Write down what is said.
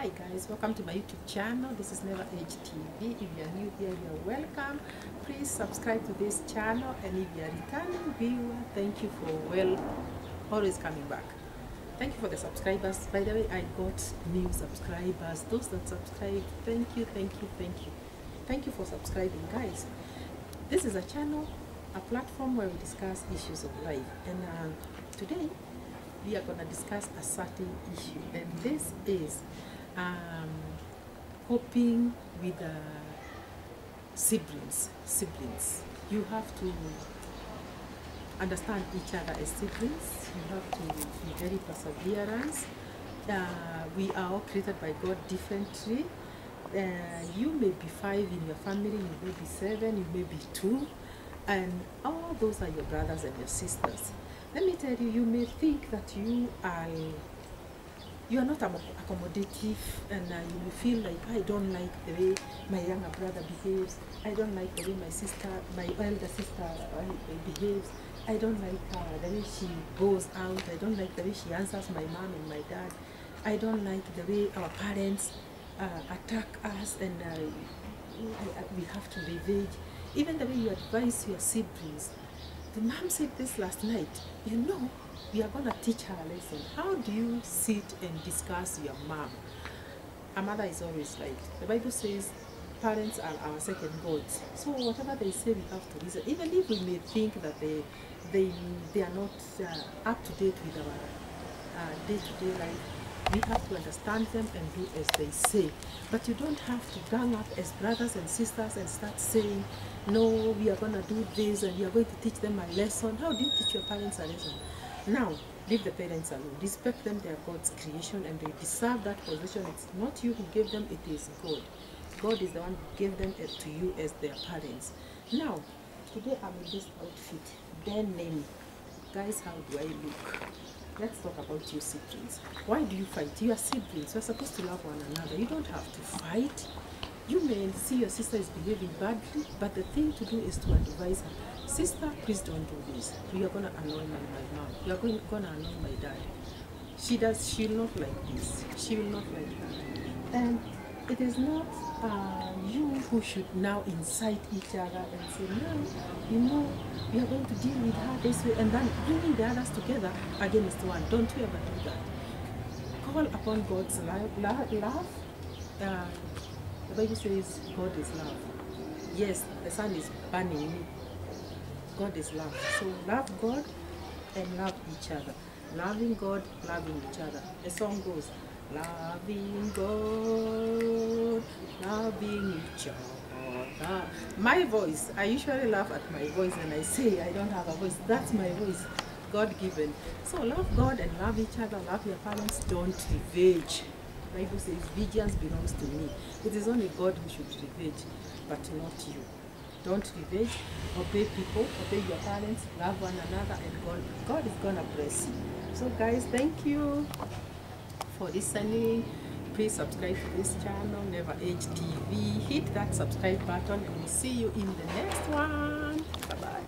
Hi guys, welcome to my YouTube channel. This is Never Age TV. If you are new here, you are welcome. Please subscribe to this channel and if you are returning viewer, thank you for well always coming back. Thank you for the subscribers. By the way, I got new subscribers. Those that subscribe, thank you, thank you, thank you. Thank you for subscribing guys. This is a channel, a platform where we discuss issues of life. And uh, today we are going to discuss a certain issue and this is um, coping with uh, siblings siblings. You have to understand each other as siblings. You have to be very perseverance. Uh, we are all created by god differently. Uh, you may be five in your family you may be seven you may be two and all those are your brothers and your sisters. Let me tell you, you may think that you are you are not accommodative and uh, you feel like I don't like the way my younger brother behaves. I don't like the way my sister, my elder sister uh, behaves. I don't like uh, the way she goes out. I don't like the way she answers my mom and my dad. I don't like the way our parents uh, attack us and uh, we have to revenge. Even the way you advise your siblings the mom said this last night. You know, we are going to teach her a lesson. How do you sit and discuss your mom? A mother is always like, The Bible says parents are our second gods. So whatever they say, we have to listen. Even if we may think that they they they are not uh, up to date with our uh, day-to-day -day life, we have to understand them and do as they say. But you don't have to gang up as brothers and sisters and start saying, no, we are going to do this and we are going to teach them a lesson. How do you teach your parents a lesson? Now, leave the parents alone. Respect them, they are God's creation and they deserve that position. It's not you who gave them, it is God. God is the one who gave them eh, to you as their parents. Now, today I'm in this outfit. Then name. Guys, how do I look? let's talk about your siblings. Why do you fight? You are siblings. You're supposed to love one another. You don't have to fight. You may see your sister is behaving badly, but the thing to do is to advise her. Sister, please don't do this. You are going to annoy my, my mom. You are going, to annoy my dad. She does, she will not like this. She will not like that. And it is not uh, you who should now incite each other and say, no, you know, we are going to deal with her this way, and then bringing the others together against one. Don't you ever do that. Call upon God's love. love. Uh, the Bible says God is love. Yes, the sun is burning me. God is love. So love God and love each other. Loving God, loving each other. The song goes, Loving God, loving each other. My voice, I usually laugh at my voice and I say I don't have a voice. That's my voice, God given. So love God and love each other, love your parents, don't revenge. Bible says vengeance belongs to me. It is only God who should revenge, but not you. Don't revenge, obey people, obey your parents, love one another, and God, God is gonna bless you. So guys, thank you for listening please subscribe to this channel never age tv hit that subscribe button and we'll see you in the next one